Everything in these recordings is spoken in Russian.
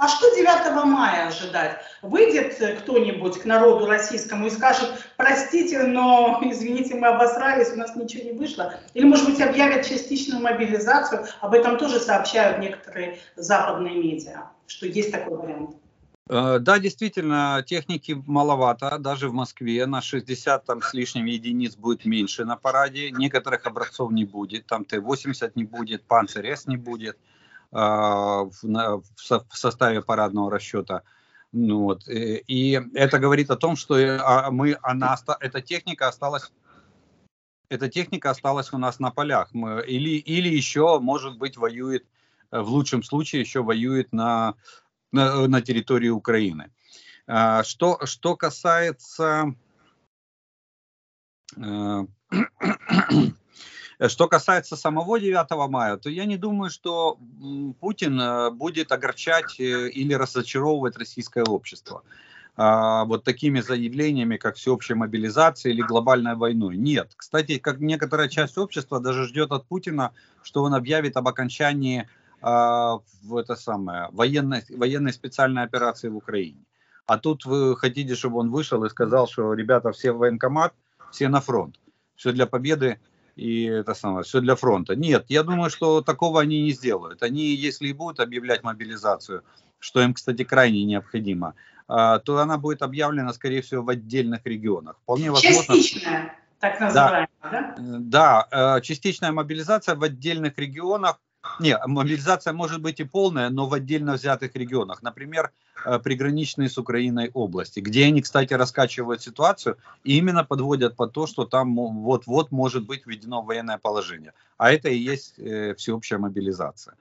А что 9 мая ожидать? Выйдет кто-нибудь к народу российскому и скажет, простите, но, извините, мы обосрались, у нас ничего не вышло? Или, может быть, объявят частичную мобилизацию? Об этом тоже сообщают некоторые западные медиа, что есть такой вариант. Э, да, действительно, техники маловато, даже в Москве на 60 там, с лишним единиц будет меньше на параде, некоторых образцов не будет, там Т-80 не будет, Панцирь-С не будет э, в, на, в, со, в составе парадного расчета. Ну, вот. И, и это говорит о том, что а, мы, она, эта техника осталась эта техника осталась у нас на полях. Мы, или, или еще, может быть, воюет, в лучшем случае, еще воюет на на, на территории Украины. А, что, что касается... Э, что касается самого 9 мая, то я не думаю, что Путин э, будет огорчать э, или разочаровывать российское общество а, вот такими заявлениями, как всеобщая мобилизация или глобальной войной. Нет. Кстати, как некоторая часть общества даже ждет от Путина, что он объявит об окончании а, в это самое, военной, военной специальной операции в Украине. А тут вы хотите, чтобы он вышел и сказал, что ребята все в военкомат, все на фронт. Все для победы и это самое, все для фронта. Нет, я думаю, что такого они не сделают. Они, если и будут объявлять мобилизацию, что им, кстати, крайне необходимо, а, то она будет объявлена, скорее всего, в отдельных регионах. Вполне возможно. Частичная, так называемая, да? Да, да э, частичная мобилизация в отдельных регионах не, мобилизация может быть и полная, но в отдельно взятых регионах. Например, э, приграничные с Украиной области, где они, кстати, раскачивают ситуацию и именно подводят под то, что там вот-вот может быть введено военное положение. А это и есть э, всеобщая мобилизация.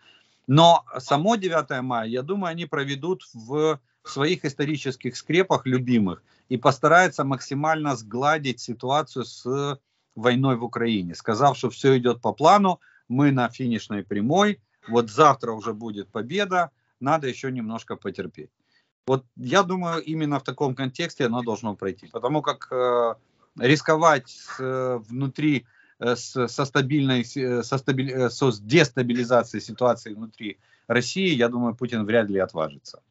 Но само 9 мая, я думаю, они проведут в своих исторических скрепах любимых и постараются максимально сгладить ситуацию с войной в Украине, сказав, что все идет по плану, мы на финишной прямой, вот завтра уже будет победа, надо еще немножко потерпеть. Вот я думаю, именно в таком контексте оно должно пройти, потому как э, рисковать с, э, внутри э, со стабильной, э, со, стабиль, э, со дестабилизацией ситуации внутри России, я думаю, Путин вряд ли отважится.